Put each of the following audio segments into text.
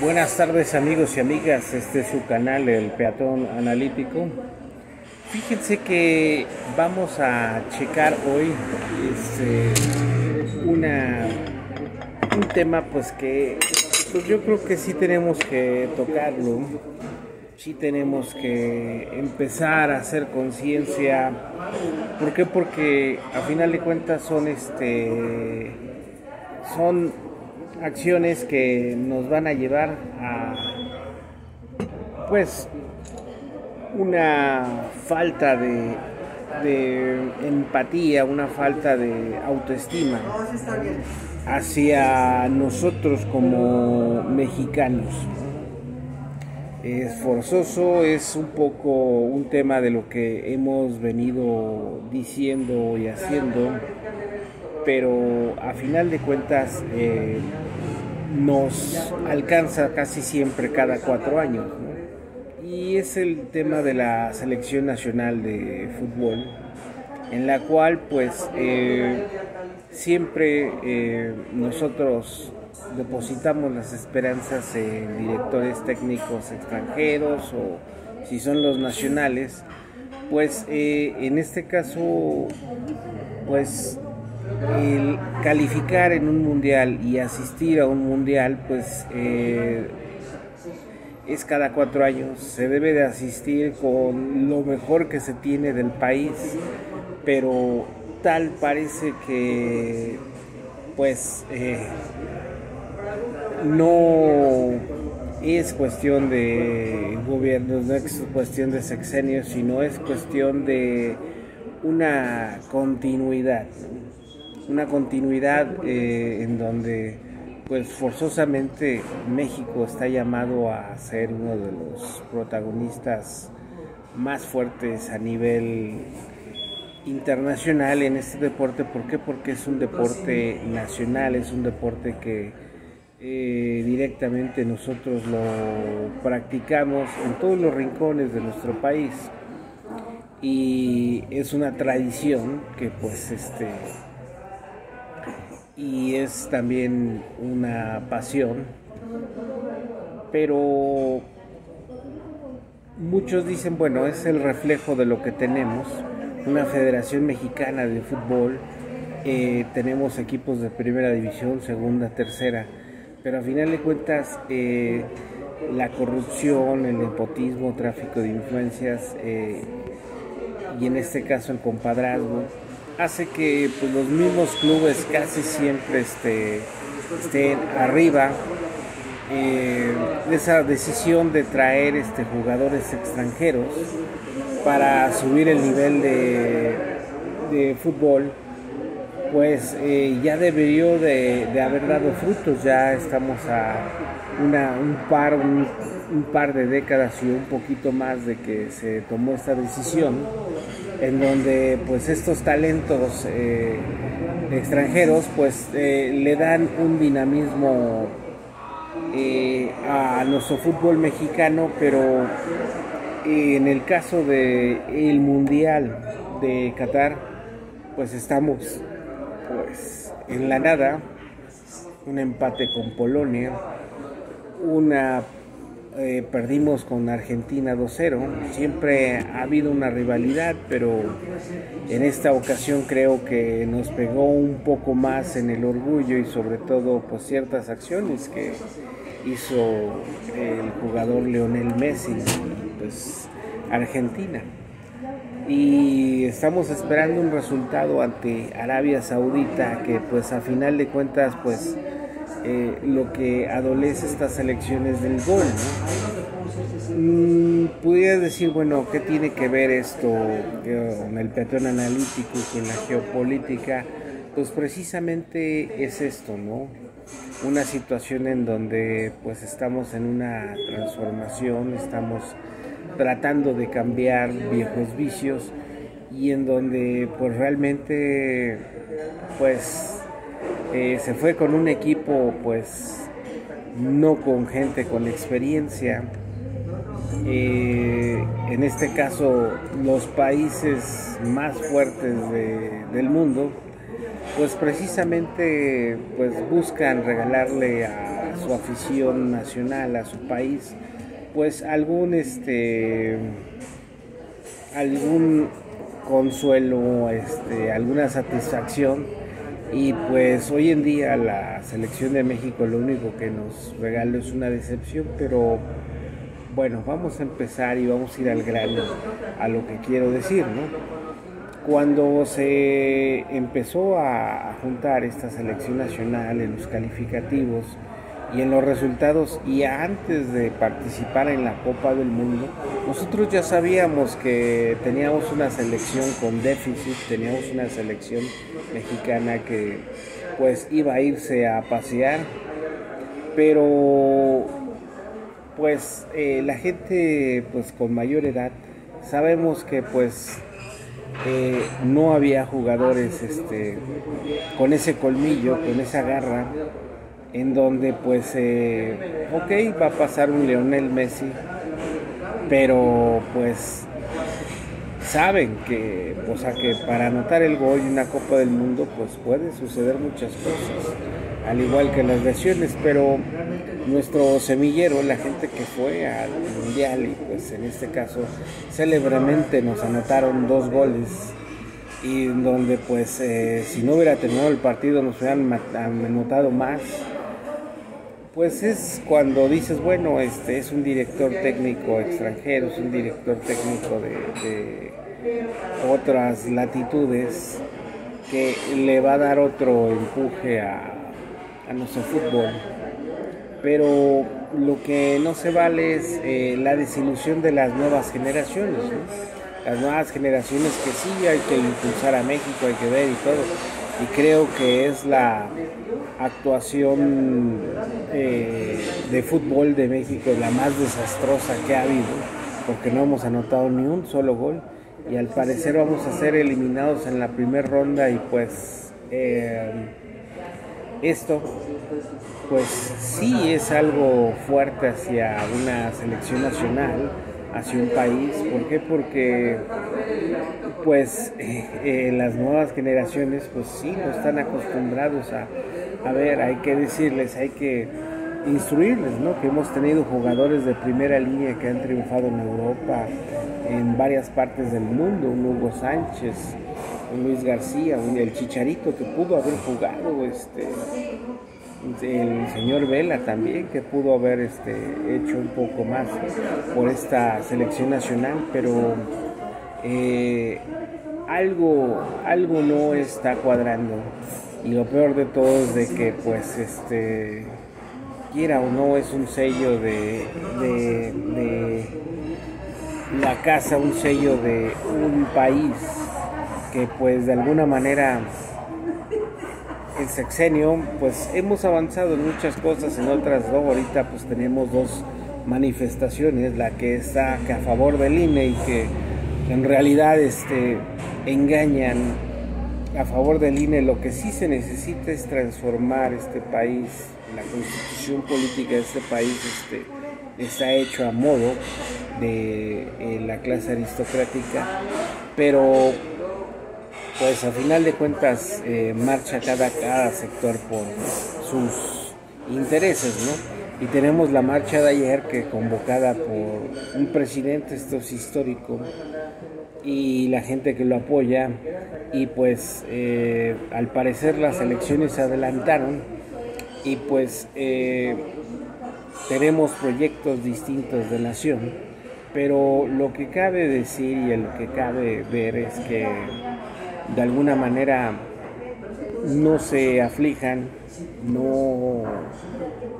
Buenas tardes amigos y amigas, este es su canal El Peatón Analítico. Fíjense que vamos a checar hoy este, una, un tema pues que pues yo creo que sí tenemos que tocarlo, sí tenemos que empezar a hacer conciencia. ¿Por qué? Porque a final de cuentas son este son acciones que nos van a llevar a pues una falta de, empatía, una falta de autoestima hacia nosotros como mexicanos. Es forzoso, es un poco un tema de lo que hemos venido diciendo y haciendo, pero a final de cuentas eh, nos alcanza casi siempre cada cuatro años. Y es el tema de la selección nacional de fútbol, en la cual pues eh, siempre eh, nosotros depositamos las esperanzas en directores técnicos extranjeros o si son los nacionales, pues en este caso pues el calificar en un mundial y asistir a un mundial, pues eh, es cada cuatro años. Se debe de asistir con lo mejor que se tiene del país, pero tal parece que, pues, eh, no es cuestión de gobiernos, no es cuestión de sexenios, sino es cuestión de una continuidad una continuidad eh, en donde pues forzosamente México está llamado a ser uno de los protagonistas más fuertes a nivel internacional en este deporte. ¿Por qué? Porque es un deporte nacional, es un deporte que eh, directamente nosotros lo practicamos en todos los rincones de nuestro país y es una tradición que pues este y es también una pasión, pero muchos dicen, bueno, es el reflejo de lo que tenemos, una federación mexicana de fútbol, eh, tenemos equipos de primera división, segunda, tercera, pero a final de cuentas eh, la corrupción, el nepotismo, tráfico de influencias eh, y en este caso el compadrazgo, hace que pues, los mismos clubes casi siempre este, estén arriba. Eh, esa decisión de traer este, jugadores extranjeros para subir el nivel de, fútbol, pues eh, ya debería de, haber dado frutos. Ya estamos a un, par, un par de décadas y un poquito más de que se tomó esta decisión en donde pues estos talentos eh, extranjeros pues eh, le dan un dinamismo eh, a nuestro fútbol mexicano pero en el caso de el mundial de Qatar pues estamos pues en la nada. Un empate con Polonia. Una eh, perdimos con Argentina 2-0. Siempre ha habido una rivalidad, pero en esta ocasión creo que nos pegó un poco más en el orgullo y sobre todo por pues, ciertas acciones que hizo el jugador Leonel Messi, pues Argentina. Y estamos esperando un resultado ante Arabia Saudita que pues a final de cuentas pues eh, lo que adolece estas elecciones del gol. Mm, pudiera decir, bueno, ¿qué tiene que ver esto con el patrón analítico y con la geopolítica? Pues precisamente es esto, ¿no? Una situación en donde pues estamos en una transformación, estamos tratando de cambiar viejos vicios y en donde pues realmente pues eh, se fue con un equipo pues no con gente con experiencia. Eh, en este caso los países más fuertes del mundo pues precisamente pues buscan regalarle a su afición nacional, a su país, pues algún este algún consuelo, este, alguna satisfacción y pues hoy en día la selección de México lo único que nos regala es una decepción, pero bueno, vamos a empezar y vamos a ir al grano a lo que quiero decir, ¿no? Cuando se empezó a juntar esta selección nacional en los calificativos y en los resultados y antes de participar en la Copa del Mundo, nosotros ya sabíamos que teníamos una selección con déficit, teníamos una selección mexicana que pues iba a irse a pasear, pero pues eh, la gente pues con mayor edad sabemos que pues eh, no había jugadores este, con ese colmillo, con esa garra, en donde pues, eh, ok, va a pasar un Leonel Messi, pero pues saben que, o sea, que para anotar el gol y una Copa del Mundo, pues puede suceder muchas cosas, al igual que las lesiones, pero nuestro semillero, la gente que fue al mundial y pues en este caso célebremente nos anotaron dos goles y donde pues eh, si no hubiera terminado el partido nos hubieran anotado más pues es cuando dices bueno este es un director técnico extranjero es un director técnico de, otras latitudes que le va a dar otro empuje a, a nuestro fútbol pero lo que no se vale es eh, la desilusión de las nuevas generaciones. Las nuevas generaciones que sí hay que impulsar a México, hay que ver y todo. Y creo que es la actuación eh, de fútbol de México la más desastrosa que ha habido, porque no hemos anotado ni un solo gol y al parecer vamos a ser eliminados en la primera ronda y pues eh, esto pues sí es algo fuerte hacia una selección nacional, hacia un país. ¿Por qué? Porque pues eh, las nuevas generaciones pues sí no están acostumbrados a, a ver, hay que decirles, hay que instruirles, ¿no? Que hemos tenido jugadores de primera línea que han triunfado en Europa, en varias partes del mundo, un Hugo Sánchez, un Luis García, un el Chicharito que pudo haber jugado, este, el señor Vela también, que pudo haber este, hecho un poco más por esta selección nacional, pero eh, algo, algo no está cuadrando. Y lo peor de todo es de que, pues, este, quiera o no, es un sello de, de, de la casa, un sello de un país que, pues, de alguna manera el sexenio, pues hemos avanzado en muchas cosas, en otras no. Ahorita pues tenemos dos manifestaciones, la que está a favor del INE y que en realidad este, engañan a favor del INE. Lo que sí se necesita es transformar este país, la constitución política de este país este, está hecho a modo de eh, la clase aristocrática, pero pues a final de cuentas eh, marcha cada, cada sector por sus intereses, ¿no? Y tenemos la marcha de ayer que convocada por un presidente, esto es histórico, y la gente que lo apoya, y pues eh, al parecer las elecciones se adelantaron, y pues eh, tenemos proyectos distintos de nación, pero lo que cabe decir y lo que cabe ver es que de alguna manera no se aflijan, no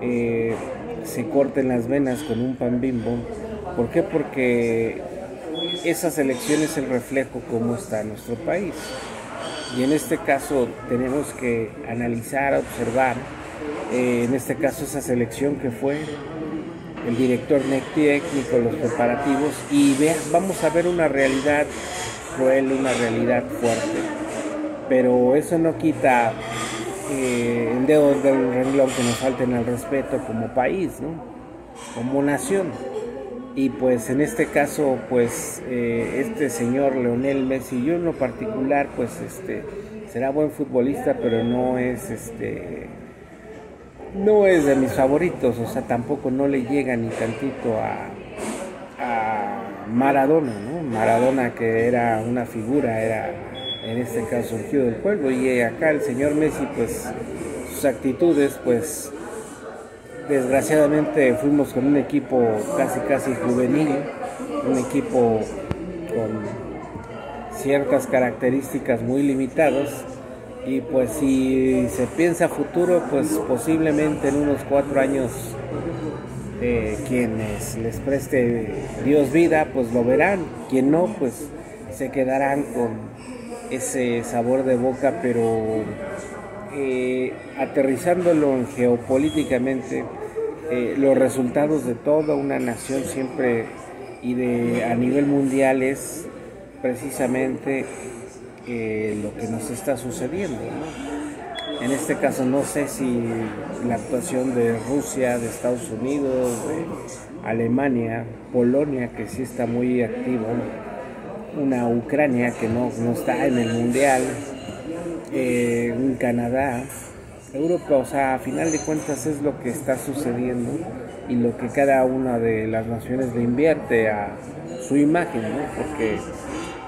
eh, se corten las venas con un pan bimbo. ¿Por qué? Porque esa selección es el reflejo cómo está nuestro país. Y en este caso tenemos que analizar, observar, eh, en este caso esa selección que fue el director técnico, los preparativos, y vamos a ver una realidad cruel, una realidad fuerte. Pero eso no quita eh, el dedo del renglón que nos falten al respeto como país, ¿no? como nación. Y pues en este caso, pues eh, este señor Leonel Messi, yo en lo particular, pues este será buen futbolista, pero no es este no es de mis favoritos, o sea, tampoco no le llega ni tantito a, a Maradona, ¿no? Maradona que era una figura, era en este caso surgido del pueblo, y acá el señor Messi, pues sus actitudes, pues desgraciadamente fuimos con un equipo casi casi juvenil, un equipo con ciertas características muy limitadas. Y pues si se piensa futuro, pues posiblemente en unos cuatro años eh, quienes les preste Dios vida, pues lo verán, quien no, pues se quedarán con ese sabor de boca, pero eh, aterrizándolo geopolíticamente, eh, los resultados de toda una nación siempre y de a nivel mundial es precisamente eh, lo que nos está sucediendo. En este caso no sé si la actuación de Rusia, de Estados Unidos, de Alemania, Polonia, que sí está muy activo, una Ucrania que no, está en el Mundial, eh, Canadá, Europa, o sea, a final de cuentas es lo que está sucediendo y lo que cada una de las naciones le invierte a su imagen, ¿no? Porque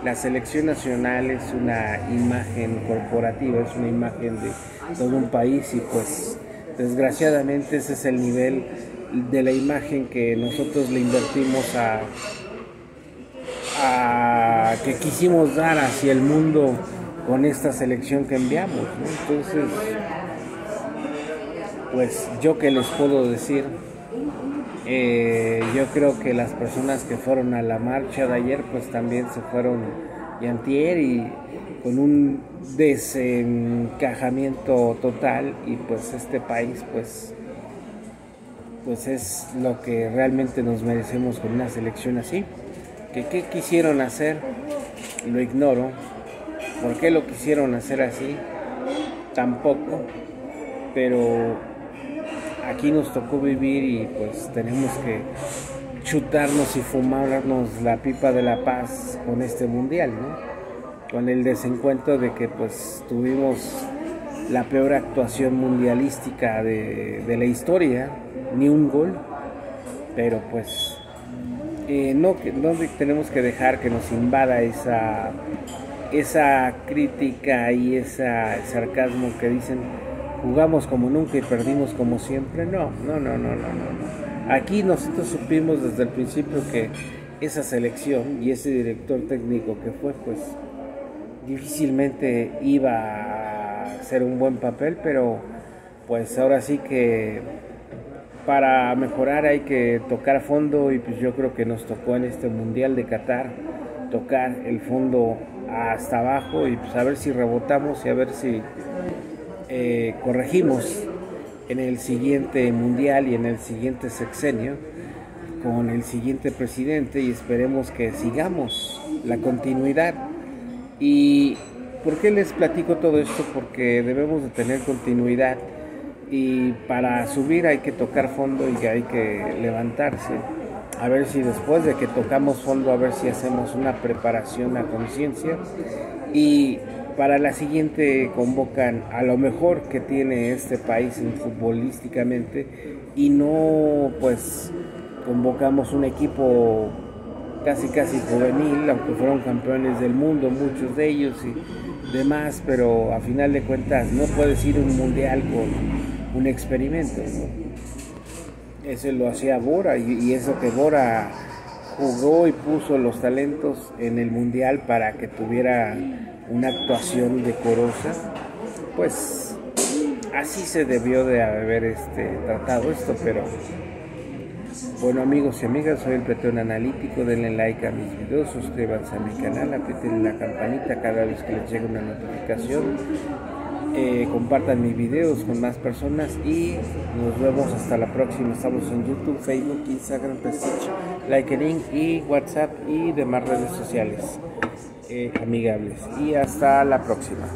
la selección nacional es una imagen corporativa, es una imagen de todo un país y pues desgraciadamente ese es el nivel de la imagen que nosotros le invertimos a, a que quisimos dar hacia el mundo con esta selección que enviamos. Entonces, pues yo que les puedo decir, eh, yo creo que las personas que fueron a la marcha de ayer, pues también se fueron y antier y con un desencajamiento total y pues este país pues pues es lo que realmente nos merecemos con una selección así. Que qué quisieron hacer, lo ignoro. ¿Por qué lo quisieron hacer así? Tampoco. Pero aquí nos tocó vivir y pues tenemos que chutarnos y fumarnos la pipa de la paz con este mundial, ¿no? Con el desencuentro de que pues tuvimos la peor actuación mundialística de, la historia, ni un gol, pero pues eh, no, no tenemos que dejar que nos invada esa, esa crítica y ese sarcasmo que dicen jugamos como nunca y perdimos como siempre. No, no, no, no, no, no. Aquí nosotros supimos desde el principio que esa selección y ese director técnico que fue, pues difícilmente iba a hacer un buen papel, pero pues ahora sí que para mejorar hay que tocar fondo y pues yo creo que nos tocó en este Mundial de Qatar tocar el fondo hasta abajo y pues a ver si rebotamos y a ver si eh, corregimos en el siguiente mundial y en el siguiente sexenio con el siguiente presidente y esperemos que sigamos la continuidad. ¿Y por qué les platico todo esto? Porque debemos de tener continuidad y para subir hay que tocar fondo y hay que levantarse. A ver si después de que tocamos fondo, a ver si hacemos una preparación a conciencia y para la siguiente convocan a lo mejor que tiene este país futbolísticamente y no pues convocamos un equipo casi casi juvenil, aunque fueron campeones del mundo, muchos de ellos y demás, pero a final de cuentas no puedes ir un mundial con un experimento. Eso lo hacía Bora y, y eso que Bora jugó y puso los talentos en el mundial para que tuviera una actuación decorosa, pues así se debió de haber este, tratado esto, pero bueno amigos y amigas, soy el Petón Analítico, denle like a mis videos, suscríbanse a mi canal, aprieten la campanita cada vez que les llegue una notificación, eh, compartan mis videos con más personas y nos vemos hasta la próxima. Estamos en YouTube, Facebook, Instagram, Prestige, LinkedIn y WhatsApp y demás redes sociales. Eh, amigables. Y hasta la próxima.